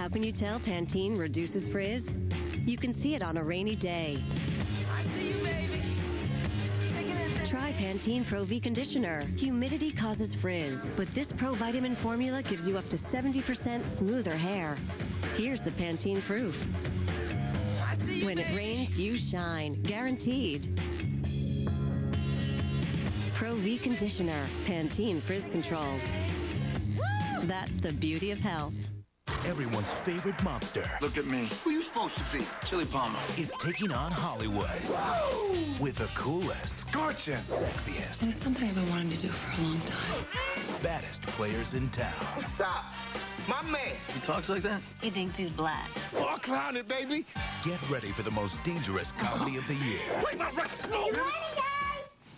How can you tell Pantene reduces frizz? You can see it on a rainy day. Try Pantene Pro V Conditioner. Humidity causes frizz, but this Pro Vitamin formula gives you up to 70% smoother hair. Here's the Pantene proof. When it rains, you shine. Guaranteed. Pro V Conditioner. Pantene Frizz Control. That's the beauty of health. Everyone's favorite mobster Look at me. Who you supposed to be? Chili Palmer. is taking on Hollywood with the coolest, Gorgeous. sexiest, It's something I've been wanting to do for a long time. baddest players in town. What's up? My man. He talks like that? He thinks he's black. Oh, clown it, baby. Get ready for the most dangerous comedy of the year. Bring my record. No.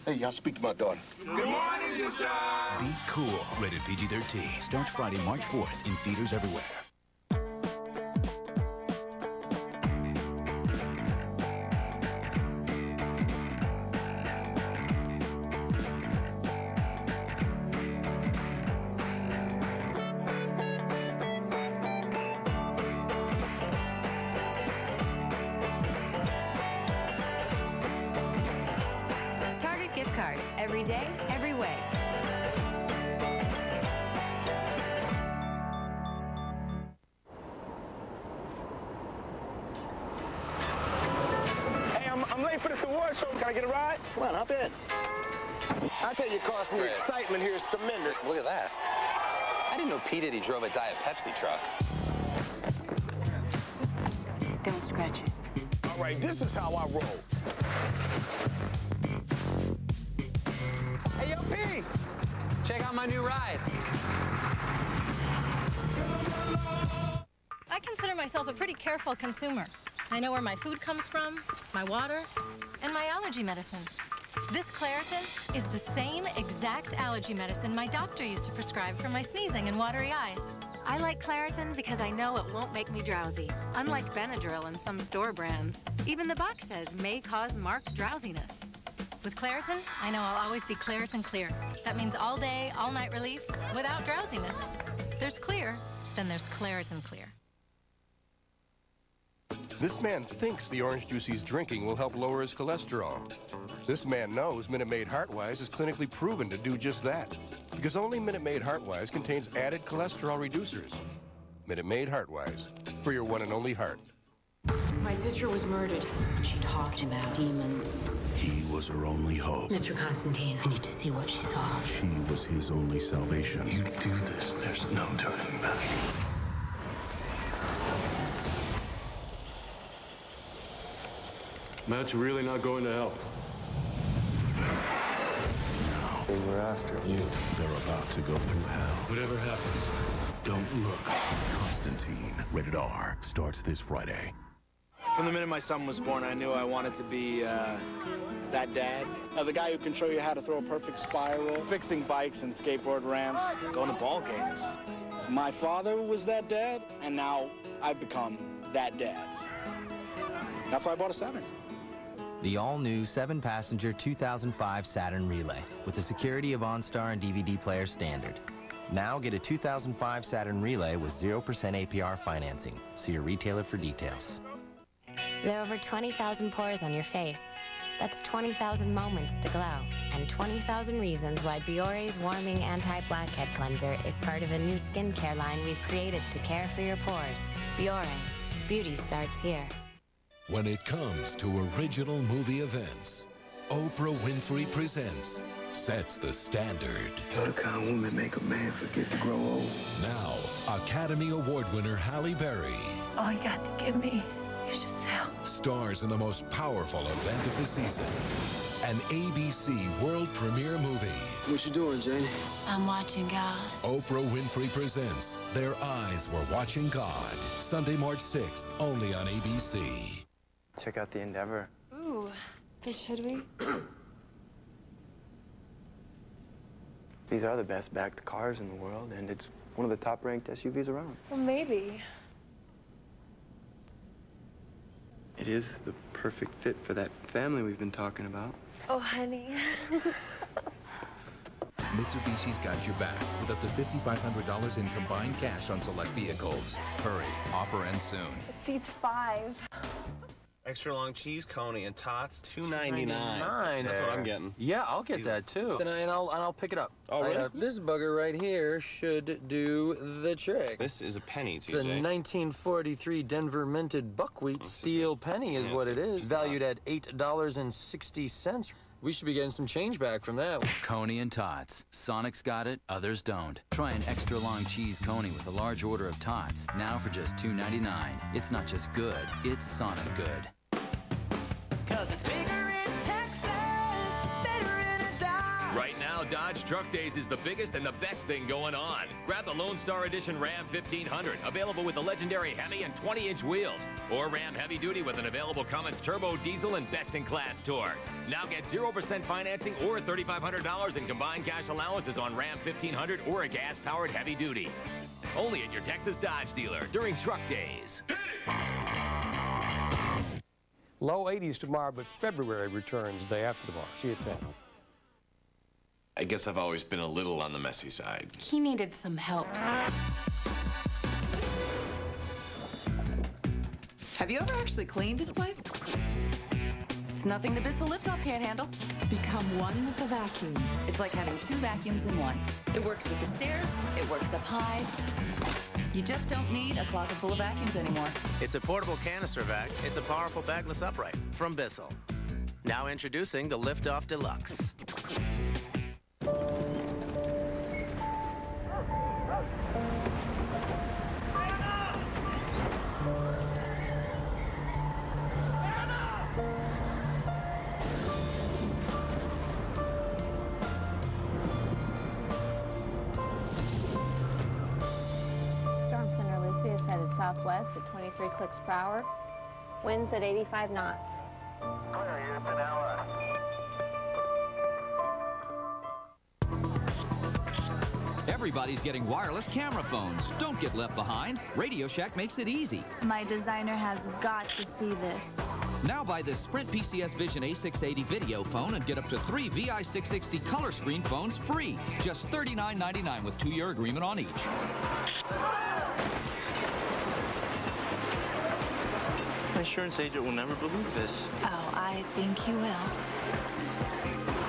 Hey, y'all speak to my daughter. Good morning, Deshaun. Be cool. Rated PG-13. Starts Friday, March 4th in theaters everywhere. Every day, every way. Hey, I'm, I'm late for this award show. Can I get a ride? Come on, hop in. I tell you, Carson, the excitement here is tremendous. Look at that. I didn't know P. Diddy drove a Diet Pepsi truck. Don't scratch it. All right, this is how I roll. My new ride. I consider myself a pretty careful consumer. I know where my food comes from, my water, and my allergy medicine. This Claritin is the same exact allergy medicine my doctor used to prescribe for my sneezing and watery eyes. I like Claritin because I know it won't make me drowsy, unlike Benadryl and some store brands. Even the box says may cause marked drowsiness. With Claritin, I know I'll always be Claritin clear. That means all day, all night relief without drowsiness. There's clear, then there's Claritin clear. This man thinks the orange juice he's drinking will help lower his cholesterol. This man knows Minute Maid Heartwise is clinically proven to do just that. Because only Minute Maid Heartwise contains added cholesterol reducers. Minute Maid Heartwise, for your one and only heart. My sister was murdered. She talked about demons. He was her only hope. Mr. Constantine, I need to see what she saw. She was his only salvation. You do this, there's no turning back. Matt's really not going to help. Now They were after you. They're about to go through hell. Whatever happens, don't look. Constantine, rated R, starts this Friday. From the minute my son was born, I knew I wanted to be uh, that dad. Uh, the guy who can show you how to throw a perfect spiral, fixing bikes and skateboard ramps, going to ball games. My father was that dad, and now I've become that dad. That's why I bought a Saturn. The all-new seven-passenger 2005 Saturn Relay with the security of OnStar and DVD player standard. Now get a 2005 Saturn Relay with 0% APR financing. See your retailer for details. There are over 20,000 pores on your face. That's 20,000 moments to glow, and 20,000 reasons why Biore's warming anti-blackhead cleanser is part of a new skincare line we've created to care for your pores. Biore, beauty starts here. When it comes to original movie events, Oprah Winfrey Presents sets the standard. You're the kind of woman make a man forget to grow old. Now, Academy Award winner Halle Berry All you got to give me is just help. Stars in the most powerful event of the season, an ABC world premiere movie. What you doing, Janie? I'm watching God. Oprah Winfrey Presents Their Eyes Were Watching God. Sunday, March 6th, only on ABC. Check out the Endeavor. Ooh, but should we? These are the best backed cars in the world, and it's one of the top ranked SUVs around. Well, maybe. It is the perfect fit for that family we've been talking about. Oh, honey. Mitsubishi's got your back with up to $5,500 in combined cash on select vehicles. Hurry, offer ends soon. It seats five. Extra long cheese coney and tots, two ninety nine. That's what I'm getting. Yeah, I'll get that too. Then I, and I'll and I'll pick it up. Oh, really? I, uh, this bugger right here should do the trick. This is a penny, It's a 1943 Denver minted buckwheat steel penny is yeah, what it's it a- is. just a lot. Valued at eight dollars and sixty cents. We should be getting some change back from that. Coney and Tots. Sonic's got it, others don't. Try an extra long cheese Coney with a large order of Tots, now for just $2.99. It's not just good, it's Sonic good. Dodge Truck Days is the biggest and the best thing going on. Grab the Lone Star Edition Ram 1500, available with the legendary Hemi and 20-inch wheels, or Ram Heavy Duty with an available Cummins Turbo Diesel and best-in-class torque. Now get 0% financing or $3,500 in combined cash allowances on Ram 1500 or a gas-powered Heavy Duty. Only at your Texas Dodge dealer during Truck Days. Low 80s tomorrow, but February returns day after tomorrow. See you 10. I guess I've always been a little on the messy side. He needed some help. Have you ever actually cleaned this place? It's nothing the Bissell liftoff can't handle. Become one with the vacuum. It's like having two vacuums in one. It works with the stairs, it works up high. You just don't need a closet full of vacuums anymore. It's a portable canister vac. It's a powerful bagless upright from Bissell. Now introducing the Liftoff Deluxe. Storm Center Lucy is headed southwest at 23 clicks per hour. Winds at 85 knots. Everybody's getting wireless camera phones. Don't get left behind. Radio Shack makes it easy. My designer has got to see this. Now buy this Sprint PCS Vision A680 video phone and get up to three VI660 color screen phones free. Just $39.99 with two-year agreement on each. My insurance agent will never believe this. Oh, I think he will.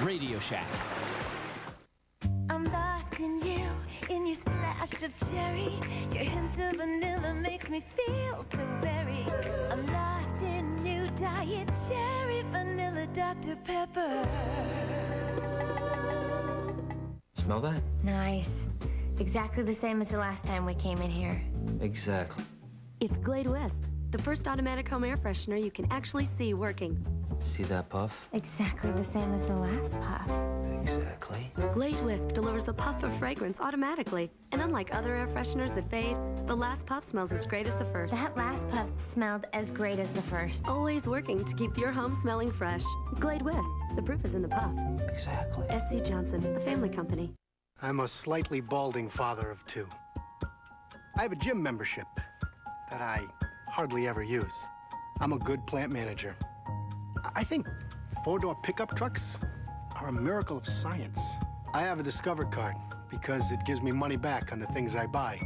Radio Shack. Splash of cherry. Your hint of vanilla makes me feel so very. I'm lost in new diet cherry vanilla Dr. Pepper. Smell that? Nice. Exactly the same as the last time we came in here. Exactly. It's Glade Wisp, the first automatic home air freshener you can actually see working. See that puff? Exactly the same as the last puff. Exactly. Glade Wisp delivers a puff of fragrance automatically. And unlike other air fresheners that fade, the last puff smells as great as the first. That last puff smelled as great as the first. Always working to keep your home smelling fresh. Glade Wisp, the proof is in the puff. Exactly. SC Johnson, a family company. I'm a slightly balding father of two. I have a gym membership that I hardly ever use. I'm a good plant manager. I- I think four-door pickup trucks are a miracle of science. I have a Discover card because it gives me money back on the things I buy.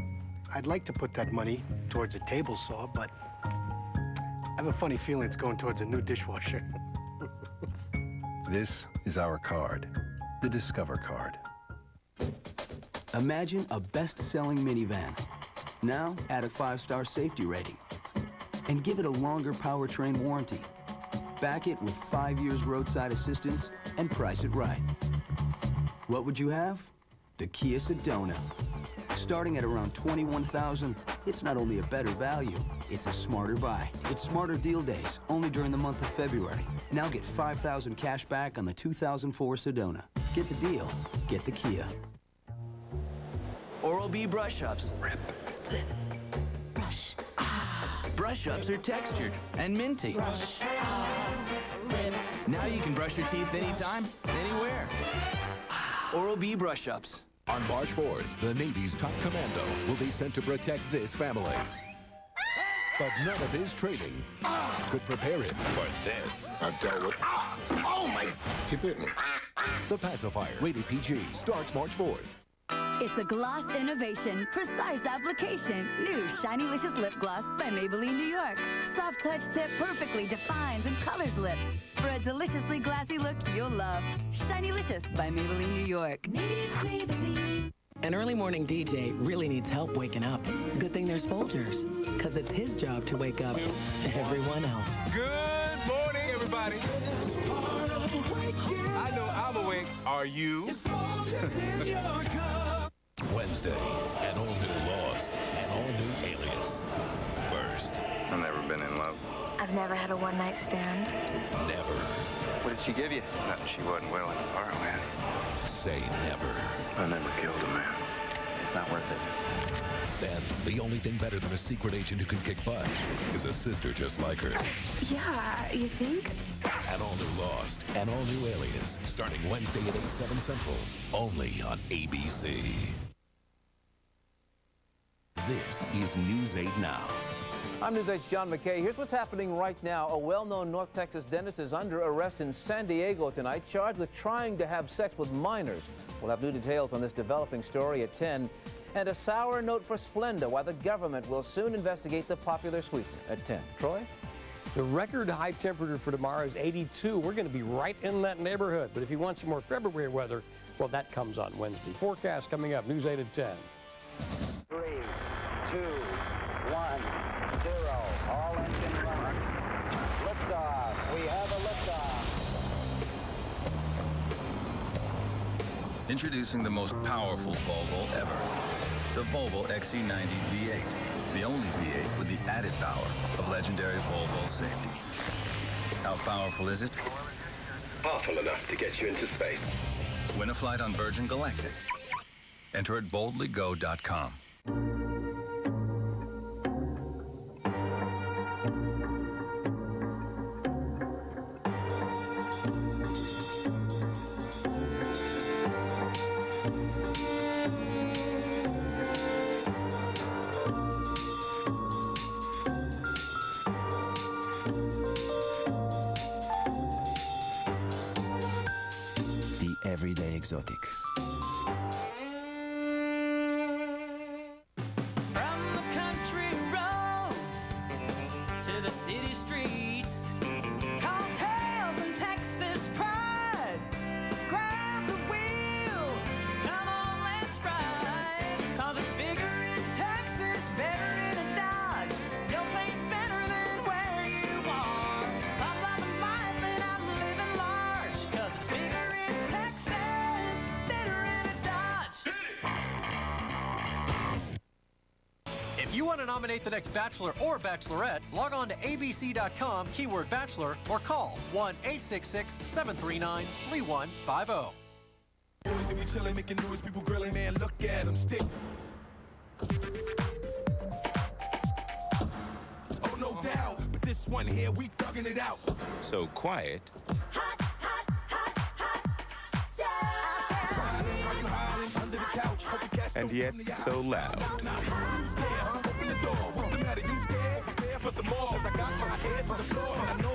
I'd like to put that money towards a table saw, but I have a funny feeling it's going towards a new dishwasher. This is our card, the Discover card. Imagine a best-selling minivan. Now add a five-star safety rating. And give it a longer powertrain warranty. Back it with five years roadside assistance and price it right. What would you have? The Kia Sedona. Starting at around 21000 it's not only a better value, it's a smarter buy. It's Smarter Deal Days, only during the month of February. Now get 5000 cash back on the 2004 Sedona. Get the deal. Get the Kia. Oral-B brush-ups. Rip. Sit. Brush. Brush-ups are textured and minty. Brush. Now you can brush your teeth anytime, anywhere. Oral-B brush-ups. On March 4th, the Navy's top commando will be sent to protect this family. But none of his training could prepare him for this. I've dealt with. Ah! Oh my! He bit me. The Pacifier, rated PG, starts March 4th. It's a gloss innovation, precise application. New Shinylicious Lip Gloss by Maybelline New York. Soft touch tip perfectly defines and colors lips for a deliciously glassy look you'll love. Shinylicious by Maybelline New York. An early morning DJ really needs help waking up. Good thing there's Folgers, because it's his job to wake up everyone else. Good morning, everybody. I know I'm awake. Are you? Wednesday, an all new Lost, an all new Alias. First, I've never been in love. I've never had a one night stand. never What did she give you? Nothing she wasn't willing to part with. say never. I never killed a man. It's not worth it. Then, the only thing better than a secret agent who can kick butt is a sister just like her. Yeah, you think? An all new Lost, an all new Alias, starting Wednesday at 8, 7 Central, only on ABC. This is News 8 Now. I'm News 8's John McKay. Here's what's happening right now. A well-known North Texas dentist is under arrest in San Diego tonight, charged with trying to have sex with minors. We'll have new details on this developing story at 10. And a sour note for Splenda, why the government will soon investigate the popular sweetener at 10. Troy? The record high temperature for tomorrow is 82. We're going to be right in that neighborhood. But if you want some more February weather, well, that comes on Wednesday. Forecast coming up, News 8 at 10. Two, one, zero. All engine running. Liftoff. We have a liftoff. Introducing the most powerful Volvo ever. The Volvo XC90 V8. The only V8 with the added power of legendary Volvo safety. How powerful is it? Powerful enough to get you into space. Win a flight on Virgin Galactic. Enter at boldlygo.com. nominate the next Bachelor or Bachelorette, log on to abc.com, keyword Bachelor, or call 1 866 739 3150. Boys and we chillin', making noise, people grilling, man, look at them stick. Oh, no doubt, but this one here, we thugging it out. So quiet. Under the couch, hope you catch And yet so loud. Open the door, what's the matter, you scared? Prepare for some more, 'cause I got my head to the floor, and yet so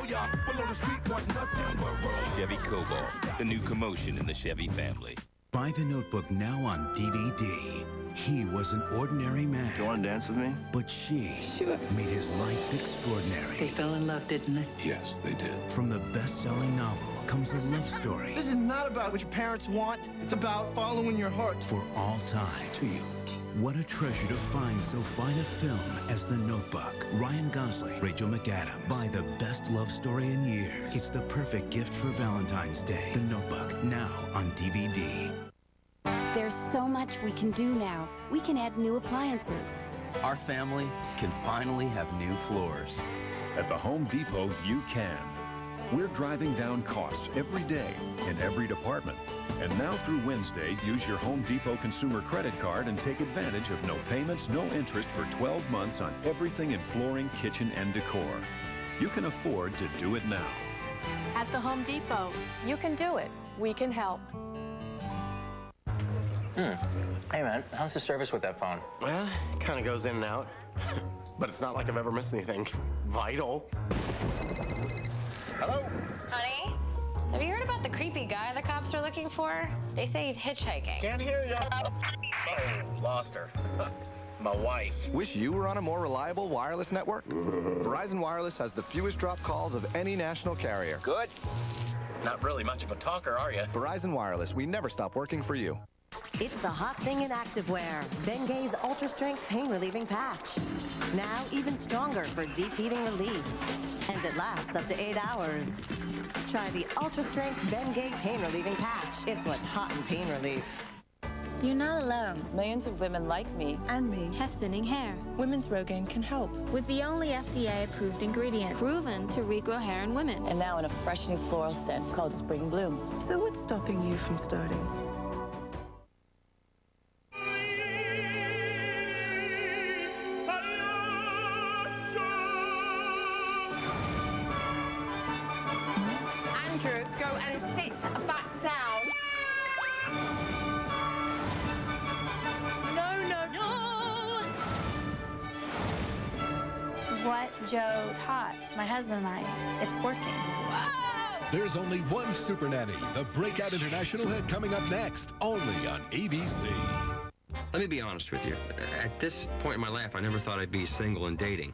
y'all people on the street want nothing but raw. Chevy Cobalt, the new commotion in the Chevy family. Buy the notebook now on DVD. He was an ordinary man. You want to dance with me? But she made his life extraordinary. They fell in love, didn't they? Yes, they did. From the best-selling novel comes a love story This is not about what your parents want. It's about following your heart. for all time. To you. What a treasure to find so fine a film as The Notebook. Ryan Gosling, Rachel McAdams. Buy the best love story in years. It's the perfect gift for Valentine's Day. The Notebook, now on DVD. There's so much we can do now. We can add new appliances. Our family can finally have new floors. At the Home Depot, you can. We're driving down costs every day in every department. And now through Wednesday, use your Home Depot consumer credit card and take advantage of no payments, no interest for 12 months on everything in flooring, kitchen, and decor. You can afford to do it now. At the Home Depot, you can do it. We can help. Hmm. Hey, man, how's the service with that phone? Well, it kind of goes in and out. but it's not like I've ever missed anything vital. Hello? Honey, Have you heard about the creepy guy the cops are looking for? They say he's hitchhiking. Can't hear you. Oh, lost her. My wife. Wish you were on a more reliable wireless network? Verizon Wireless has the fewest drop calls of any national carrier. Good. Not really much of a talker, are you? Verizon Wireless, we never stop working for you. It's the hot thing in activewear. Bengay's Ultra Strength Pain Relieving Patch. Now even stronger for deep heating relief. And it lasts up to eight hours. Try the Ultra Strength Bengay Pain Relieving Patch. It's what's hot in pain relief. You're not alone. Millions of women like me and me have thinning hair. Women's Rogaine can help with the only FDA-approved ingredient proven to regrow hair in women. And now in a fresh new floral scent called Spring Bloom. So what's stopping you from starting? What Jo taught my husband and I, it's working. There's only one Super Nanny, the Breakout International hit coming up next, only on ABC. Let me be honest with you. At this point in my life, I never thought I'd be single and dating.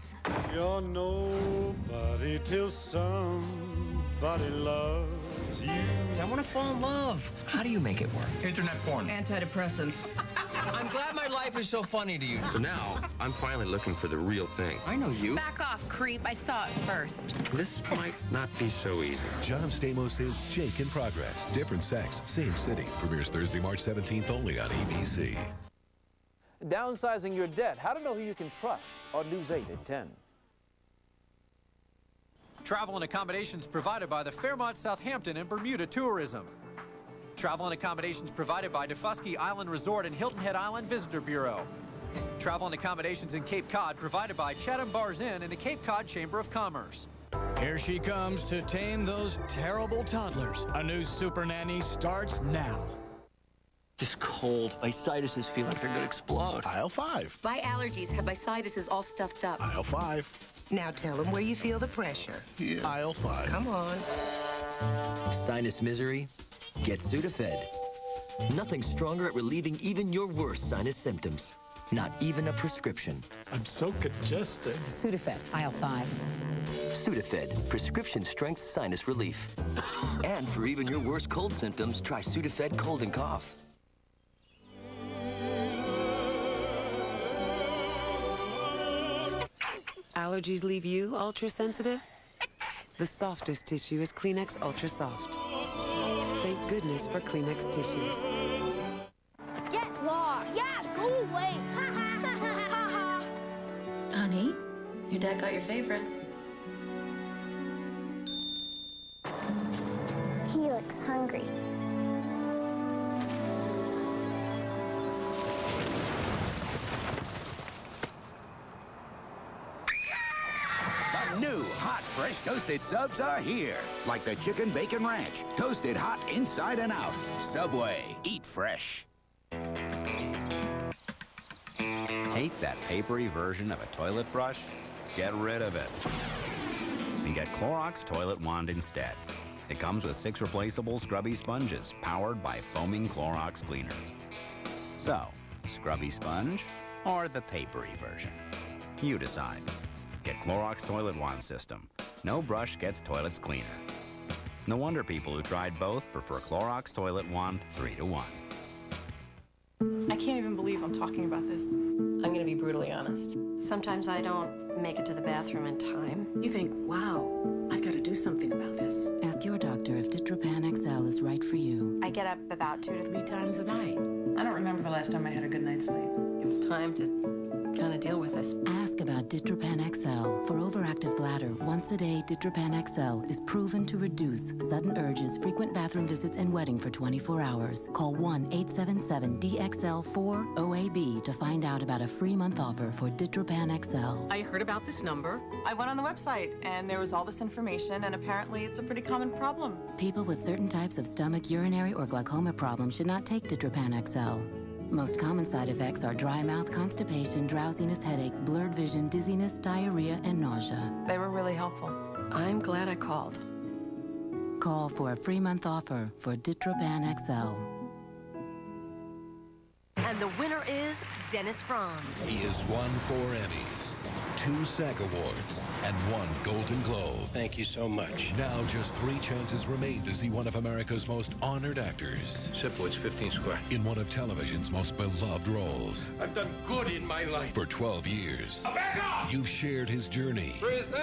You're nobody till somebody loves you. I want to fall in love. How do you make it work? Internet porn. Antidepressants. I'm glad my life is so funny to you. So now, I'm finally looking for the real thing. I know you. Back off, creep. I saw it first. This might not be so easy. John Stamos is Jake in Progress. Different sex, same city. Premieres Thursday, March 17th only on ABC. Downsizing your debt. How to know who you can trust on News 8 at 10. Travel and accommodations provided by the Fairmont Southampton and Bermuda Tourism. Travel and accommodations provided by Daufuskie Island Resort and Hilton Head Island Visitor Bureau. Travel and accommodations in Cape Cod provided by Chatham Bars Inn and the Cape Cod Chamber of Commerce. Here she comes to tame those terrible toddlers. A new super nanny starts now. This cold. My sinuses feel like they're gonna explode. Aisle five. My allergies have my sinuses all stuffed up. Aisle five. Now tell them where you feel the pressure. Here. Aisle five. Come on. Sinus misery? Get Sudafed. Nothing stronger at relieving even your worst sinus symptoms. Not even a prescription. I'm so congested. Sudafed, aisle 5. Sudafed, prescription strength sinus relief. and for even your worst cold symptoms, try Sudafed cold and cough. Allergies leave you ultra sensitive? The softest tissue is Kleenex Ultra Soft. Thank goodness for Kleenex tissues. Get lost. Yeah, go away. Ha ha ha ha. ha! Honey, your dad got your favorite. He looks hungry. Hot, fresh toasted subs are here. Like the Chicken Bacon Ranch. Toasted hot inside and out. Subway. Eat fresh. Hate that papery version of a toilet brush? Get rid of it. And get Clorox Toilet Wand instead. It comes with six replaceable scrubby sponges powered by foaming Clorox cleaner. So, scrubby sponge or the papery version? You decide. Get Clorox Toilet Wand System. No brush gets toilets cleaner. No wonder people who tried both prefer Clorox Toilet Wand 3 to 1. I can't even believe I'm talking about this. I'm going to be brutally honest. Sometimes I don't make it to the bathroom in time. You think, wow, I've got to do something about this. Ask your doctor if Ditropan XL is right for you. I get up about two to three times a night. I don't remember the last time I had a good night's sleep. It's time to kind of deal with this. Ask about Ditropan XL. For overactive bladder, once a day Ditropan XL is proven to reduce sudden urges, frequent bathroom visits, and wetting for 24 hours. Call 1 877 DXL 4 OAB to find out about a free month offer for Ditropan XL. I heard about this number. I went on the website and there was all this information, and apparently it's a pretty common problem. People with certain types of stomach, urinary, or glaucoma problems should not take Ditropan XL. Most common side effects are dry mouth, constipation, drowsiness, headache, blurred vision, dizziness, diarrhea, and nausea. They were really helpful. I'm glad I called. Call for a free month offer for Ditropan XL. And the winner is Dennis Franz. He has won four Emmys, two SAG Awards, and one Golden Globe. Thank you so much. Now just three chances remain to see one of America's most honored actors. Sipowicz, 15 square. In one of television's most beloved roles. I've done good in my life. For 12 years. Back off! You've shared his journey. Present!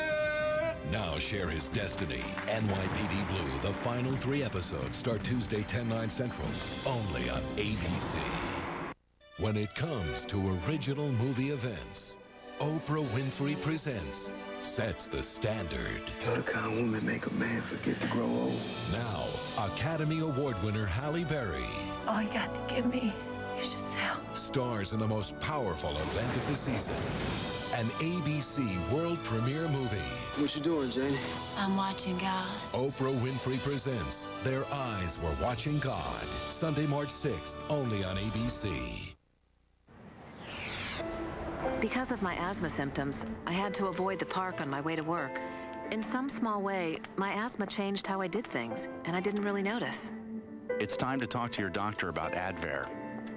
Now share his destiny. NYPD Blue, the final three episodes start Tuesday, 10, 9 central, only on ABC. When it comes to original movie events, Oprah Winfrey Presents sets the standard. You're the kind of woman make a man forget to grow old. Now, Academy Award winner Halle Berry All you got to give me is yourself. stars in the most powerful event of the season, an ABC world premiere movie. What you doing, Janie? I'm watching God. Oprah Winfrey Presents Their Eyes Were Watching God. Sunday, March 6th, only on ABC. Because of my asthma symptoms, I had to avoid the park on my way to work. In some small way, my asthma changed how I did things, and I didn't really notice. It's time to talk to your doctor about Advair.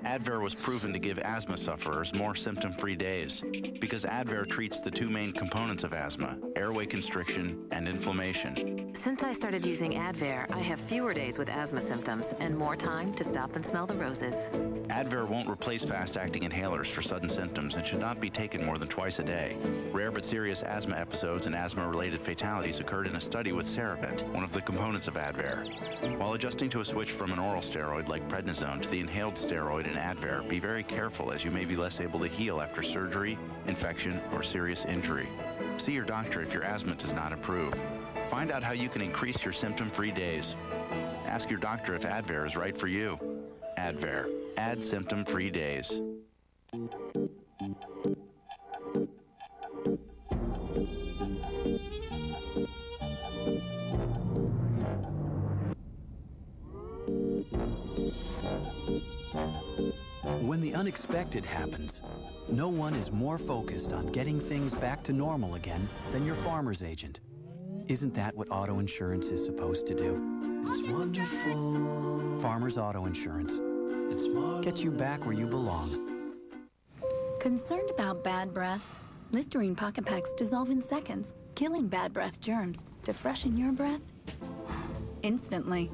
Advair was proven to give asthma sufferers more symptom-free days because Advair treats the two main components of asthma, airway constriction and inflammation. Since I started using Advair, I have fewer days with asthma symptoms and more time to stop and smell the roses. Advair won't replace fast-acting inhalers for sudden symptoms and should not be taken more than twice a day. Rare but serious asthma episodes and asthma-related fatalities occurred in a study with Serevent, one of the components of Advair. While adjusting to a switch from an oral steroid like prednisone to the inhaled steroid in Advair, be very careful as you may be less able to heal after surgery, infection, or serious injury. See your doctor if your asthma does not improve. Find out how you can increase your symptom-free days. Ask your doctor if Advair is right for you. Advair. Add symptom-free days. Unexpected happens, no one is more focused on getting things back to normal again than your farmer's agent. Isn't that what auto insurance is supposed to do? It's wonderful. Farmers Auto Insurance. It's more Gets you back where you belong. Concerned about bad breath? Listerine PocketPaks dissolve in seconds, killing bad breath germs to freshen your breath instantly.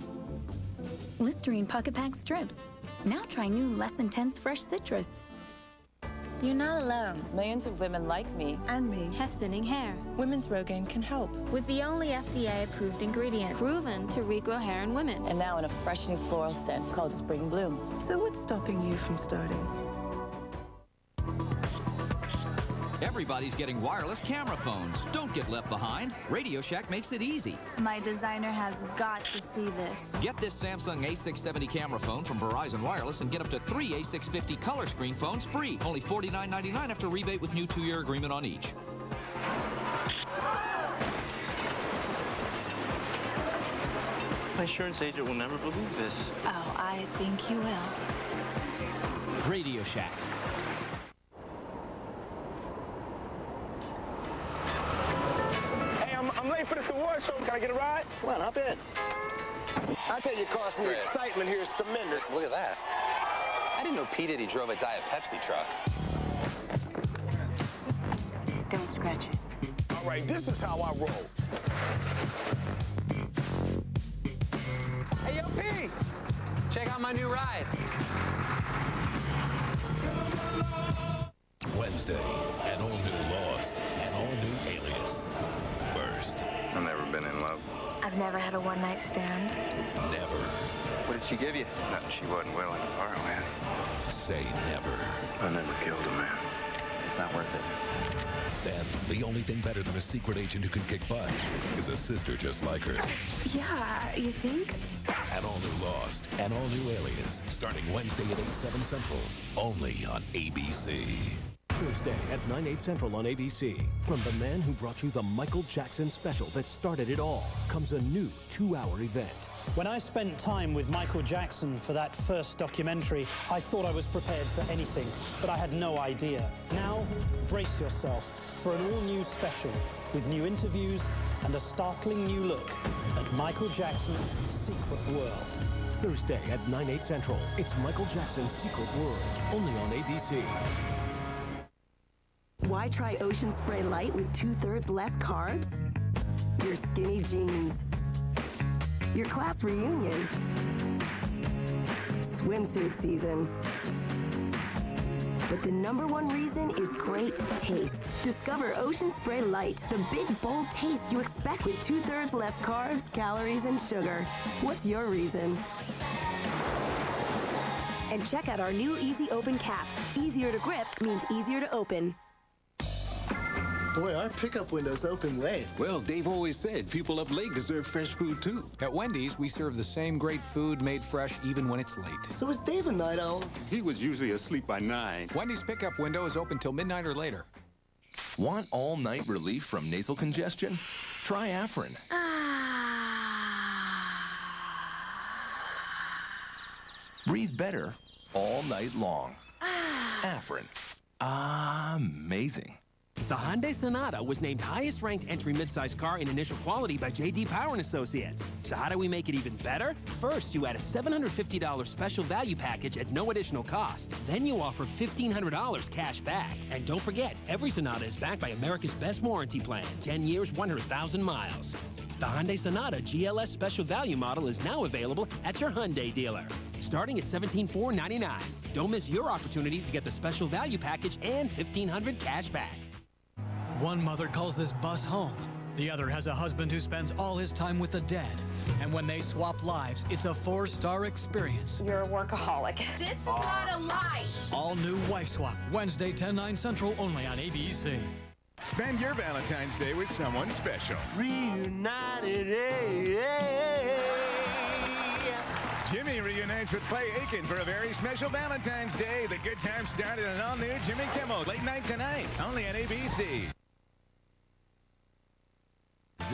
Listerine PocketPak strips. Now try new, less intense fresh citrus. You're not alone. Millions of women like me And me. Have thinning hair. Women's Rogaine can help. With the only FDA-approved ingredient proven to regrow hair in women. and now in a fresh new floral scent called Spring Bloom. So what's stopping you from starting? Everybody's getting wireless camera phones. Don't get left behind. Radio Shack makes it easy. My designer has got to see this. Get this Samsung A670 camera phone from Verizon Wireless and get up to three A650 color screen phones free. Only $49.99 after rebate with new two-year agreement on each. My insurance agent will never believe this. Oh, I think he will. Radio Shack. Award show. Can I get a ride? Come on, hop in. I tell you, Carson, the Fred. excitement here is tremendous. Look at that. I didn't know P. Diddy drove a Diet Pepsi truck. Don't scratch it. All right, this is how I roll. Hey, yo, P! Check out my new ride. Wednesday, an all I've never had a one-night stand. never What did she give you? Nothing she wasn't willing to part with. say never. I never killed a man. It's not worth it. Then, the only thing better than a secret agent who can kick butt is a sister just like her. Yeah, you think? An all new Lost, an all new Alias, starting Wednesday at 8, 7 Central, only on ABC. Thursday at 9, 8 Central on ABC. From the man who brought you the Michael Jackson special that started it all comes a new two-hour event. When I spent time with Michael Jackson for that first documentary, I thought I was prepared for anything, but I had no idea. Now, brace yourself for an all-new special with new interviews and a startling new look at Michael Jackson's secret world. Thursday at 9, 8 central. It's Michael Jackson's Secret World, only on ABC. Why try Ocean Spray Light with two-thirds less carbs? Your skinny jeans. Your class reunion. Swimsuit season. But the number one reason is great taste. Discover Ocean Spray Light, the big, bold taste you expect with two-thirds less carbs, calories, and sugar. What's your reason? And check out our new Easy Open cap. Easier to grip means easier to open. Boy, our pickup windows open late. Well, Dave always said people up late deserve fresh food too. At Wendy's, we serve the same great food made fresh even when it's late. So is Dave a night owl? He was usually asleep by nine. Wendy's pickup window is open till midnight or later. Want all-night relief from nasal congestion? Try Afrin. Ah. Breathe better all night long. Afrin. Amazing. The Hyundai Sonata was named highest ranked entry midsize car in initial quality by J.D. Power and Associates. So how do we make it even better? First, you add a $750 special value package at no additional cost. Then you offer $1,500 cash back. And don't forget, every Sonata is backed by America's best warranty plan 10 years, 100,000 miles. The Hyundai Sonata GLS special value model is now available at your Hyundai dealer. Starting at 17,499. Don't miss your opportunity to get the special value package and 1,500 cash back. One mother calls this bus home. The other has a husband who spends all his time with the dead. And when they swap lives, it's a four-star experience. You're a workaholic. This is not a lie. All new Wife Swap, Wednesday, 10, 9 central, only on ABC. Spend your Valentine's Day with someone special. Reunited, hey, hey, Jimmy reunites with Clay Aiken for a very special Valentine's Day. The good time started an all-new Jimmy Kimmel late night tonight, only on ABC.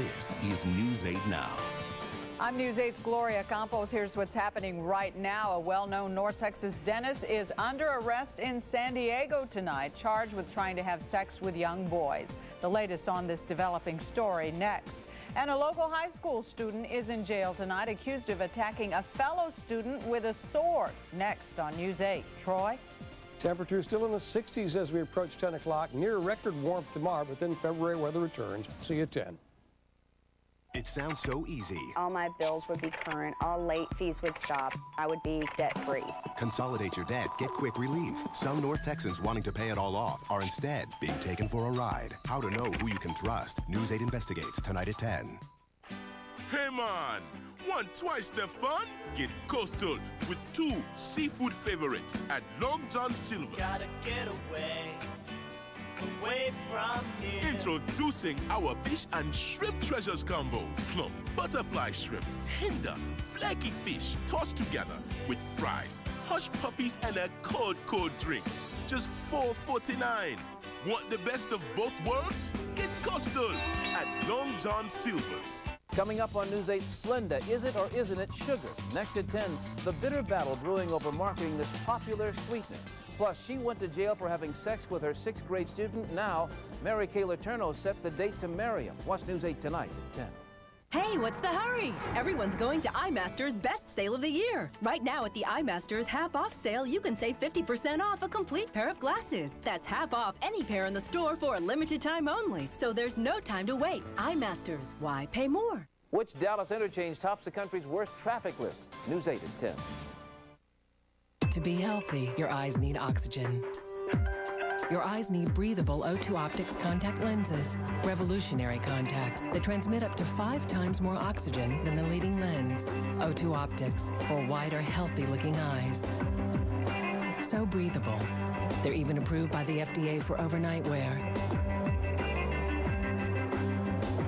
This is News 8 Now. I'm News 8's Gloria Campos. Here's what's happening right now. A well-known North Texas dentist is under arrest in San Diego tonight, charged with trying to have sex with young boys. The latest on this developing story next. And a local high school student is in jail tonight, accused of attacking a fellow student with a sword. Next on News 8. Troy? Temperatures still in the 60s as we approach 10 o'clock. Near record warmth tomorrow, but then February weather returns. See you at 10. It sounds so easy. All my bills would be current. All late fees would stop. I would be debt-free. Consolidate your debt. Get quick relief. Some North Texans wanting to pay it all off are instead being taken for a ride. How to know who you can trust. News 8 investigates tonight at 10. Hey man, want twice the fun? Get coastal with two seafood favorites at Long John Silver's. Gotta get away, away from here. Introducing our fish and shrimp treasures combo. Plump butterfly shrimp, tender, flaky fish tossed together with fries, hush puppies, and a cold, cold drink. Just $4.49. Want the best of both worlds? Get coastal at Long John Silver's. Coming up on News 8, Splenda, is it or isn't it sugar? Next at 10, the bitter battle brewing over marketing this popular sweetener. Plus, she went to jail for having sex with her sixth grade student. Now, Mary Kay Letourneau set the date to marry him. Watch News 8 tonight at 10. Hey, what's the hurry? Everyone's going to Eyemaster's best sale of the year. Right now at the Eyemaster's half off sale, you can save 50% off a complete pair of glasses. That's half off any pair in the store for a limited time only. So there's no time to wait. Eyemaster's, why pay more? Which Dallas interchange tops the country's worst traffic list? News 8 at 10. To be healthy, your eyes need oxygen. Your eyes need breathable O2 Optix contact lenses, revolutionary contacts that transmit up to five times more oxygen than the leading lens. O2 Optix for wider, healthy-looking eyes. So breathable. They're even approved by the FDA for overnight wear.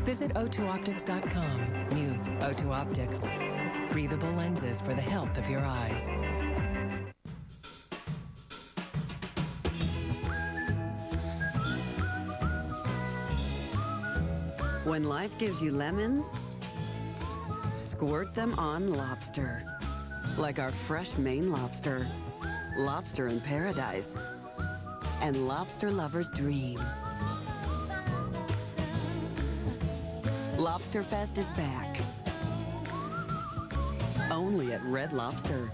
Visit O2Optix.com. New O2 Optix. Breathable lenses for the health of your eyes. When life gives you lemons, squirt them on lobster. Like our fresh Maine lobster, lobster in paradise, and lobster lovers dream. Lobster Fest is back. Only at Red Lobster.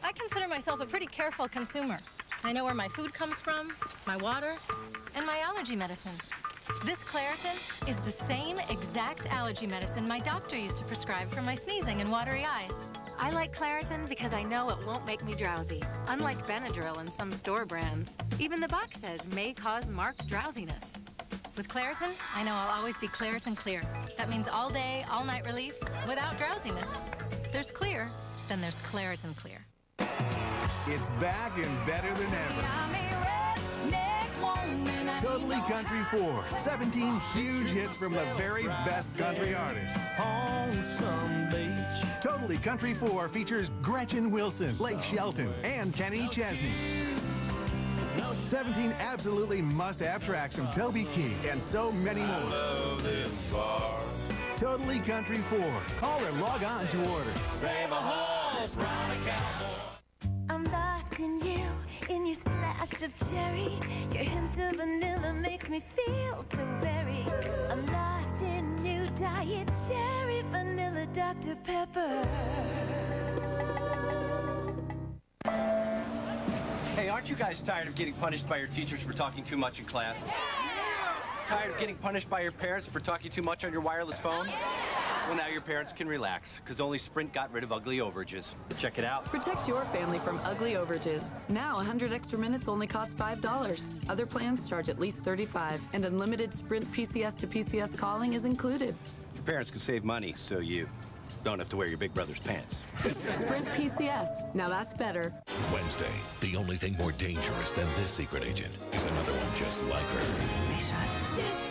I consider myself a pretty careful consumer. I know where my food comes from, my water, and my allergy medicine. This Claritin is the same exact allergy medicine my doctor used to prescribe for my sneezing and watery eyes. I like Claritin because I know it won't make me drowsy, unlike Benadryl and some store brands. Even the box says may cause marked drowsiness. With Claritin, I know I'll always be Claritin clear. That means all day, all night relief without drowsiness. There's clear, then there's Claritin clear. It's back and better than ever. Totally Country 4. 17 huge hits from the very best country artists. Totally Country 4 features Gretchen Wilson, Blake Shelton, and Kenny Chesney. 17 absolutely must-have tracks from Toby Keith and so many more. Totally Country 4. Call or log on to order. Save a horse, ride a cowboy. I'm lost in you, in your splash of cherry. Your hint of vanilla makes me feel so very. I'm lost in you, diet cherry, vanilla Dr. Pepper. Hey, aren't you guys tired of getting punished by your teachers for talking too much in class? Tired of getting punished by your parents for talking too much on your wireless phone? Well, now your parents can relax, because only Sprint got rid of ugly overages. Check it out. Protect your family from ugly overages. Now, 100 extra minutes only cost $5. Other plans charge at least 35 and unlimited Sprint PCS to PCS calling is included. Your parents can save money, so you don't have to wear your big brother's pants. Sprint PCS. Now that's better. Wednesday, the only thing more dangerous than this secret agent is another one just like her.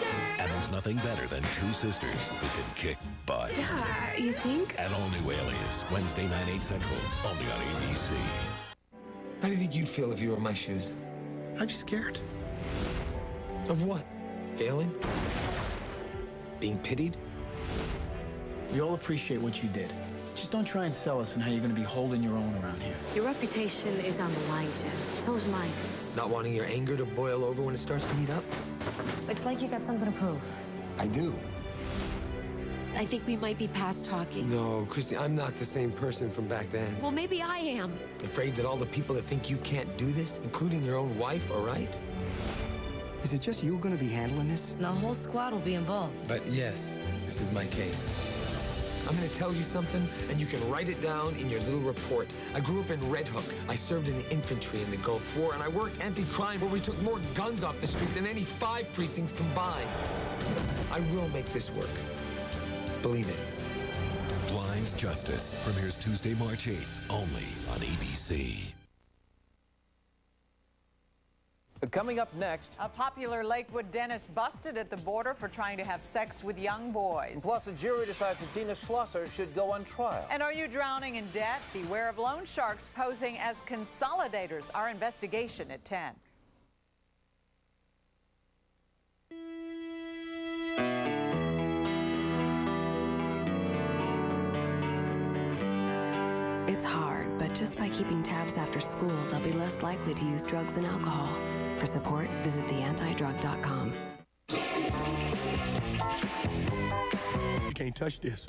And there's nothing better than two sisters who can kick butt. Yeah, you think? An all-new Alias, Wednesday night, 8 Central, only on ABC. How do you think you'd feel if you were in my shoes? I'd be scared. Of what? Failing? Being pitied? We all appreciate what you did. Just don't try and sell us on how you're going to be holding your own around here. Your reputation is on the line, Jim. So is mine. Not wanting your anger to boil over when it starts to heat up? It's like you got something to prove. I do. I think we might be past talking. No, Christy, I'm not the same person from back then. Well, maybe I am. Afraid that all the people that think you can't do this, including your own wife, are right? Is it just you going to be handling this? The whole squad will be involved. But yes, this is my case. I'm going to tell you something, and you can write it down in your little report. I grew up in Red Hook. I served in the infantry in the Gulf War, and I worked anti-crime where we took more guns off the street than any five precincts combined. I will make this work. Believe it. Blind Justice premieres Tuesday, March 8th, only on ABC. Coming up next. A popular Lakewood dentist busted at the border for trying to have sex with young boys. Plus, a jury decides that Dina Schlosser should go on trial. And are you drowning in debt? Beware of loan sharks posing as consolidators. Our investigation at 10. It's hard, but just by keeping tabs after school, they'll be less likely to use drugs and alcohol. For support, visit theantidrug.com. You can't touch this.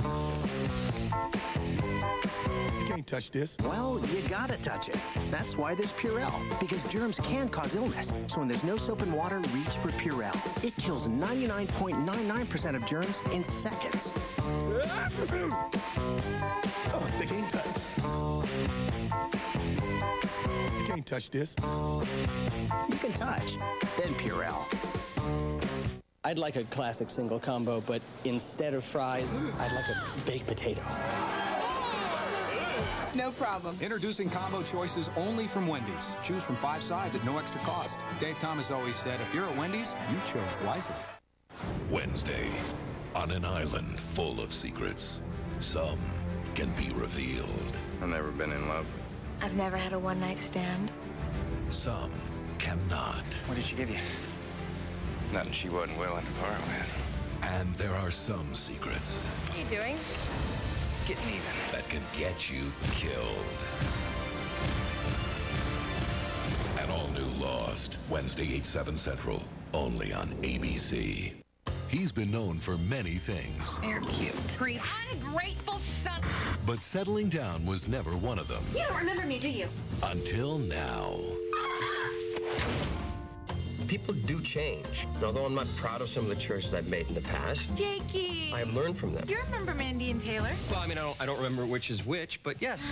You can't touch this. Well, you gotta touch it. That's why there's Purell. Because germs can cause illness. So when there's no soap and water, reach for Purell. It kills 99.99% of germs in seconds. Oh, they can't touch. Can't touch this. You can touch. Then Purell. I'd like a classic single combo, but instead of fries, I'd like a baked potato. No problem. Introducing combo choices only from Wendy's. Choose from five sides at no extra cost. Dave Thomas always said, if you're at Wendy's, you chose wisely. Wednesday, on an island full of secrets, some can be revealed. I've never been in love. I've never had a one night stand. Some cannot. What did she give you? Nothing she wasn't willing to part with. And there are some secrets What are you doing? Getting even. that can get you killed. An all new Lost, Wednesday, 8, 7 Central, only on ABC. He's been known for many things, You're cute. Creep. Ungrateful son. but settling down was never one of them. You don't remember me, do you? Until now. People do change. Although I'm not proud of some of the choices I've made in the past, Jakey. I have learned from them. You remember Mandy and Taylor? Well, I mean, I don't, I don't remember which is which, but yes,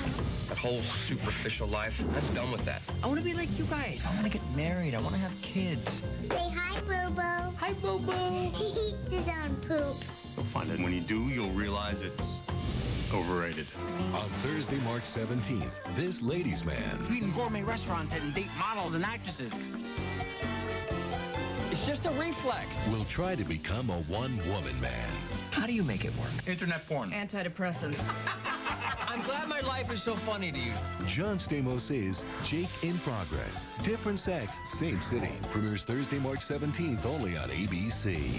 that whole superficial life, I'm done with that. I want to be like you guys. I want to get married. I want to have kids. Say hi, Bobo. Hi, Bobo. he eats his own poop. You'll find that when you do, you'll realize it's overrated. On Thursday, March 17th, this ladies' man Eating gourmet restaurants and date models and actresses. It's just a reflex. will try to become a one-woman man. How do you make it work? Internet porn. Antidepressants. I'm glad my life is so funny to you. John Stamos is Jake in Progress. Different sex, same city. Premieres Thursday, March 17th, only on ABC.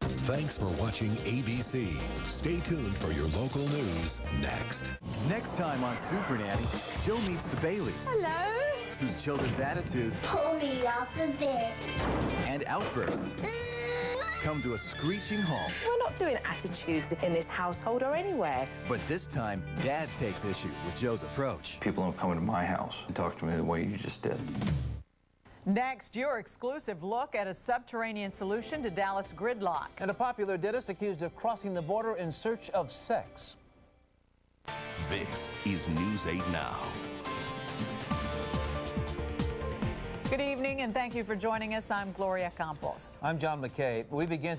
Thanks for watching ABC. Stay tuned for your local news next. Next time on Super Nanny, Jo meets the Baileys, Hello. Whose children's attitude Pull me off the bed. and outbursts come to a screeching halt. We're not doing attitudes in this household or anywhere. But this time, Dad takes issue with Jo's approach. People don't come into my house and talk to me the way you just did. Next, your exclusive look at a subterranean solution to Dallas gridlock. And a popular dentist accused of crossing the border in search of sex. This is News 8 Now. Good evening, and thank you for joining us. I'm Gloria Campos. I'm John McKay. We begin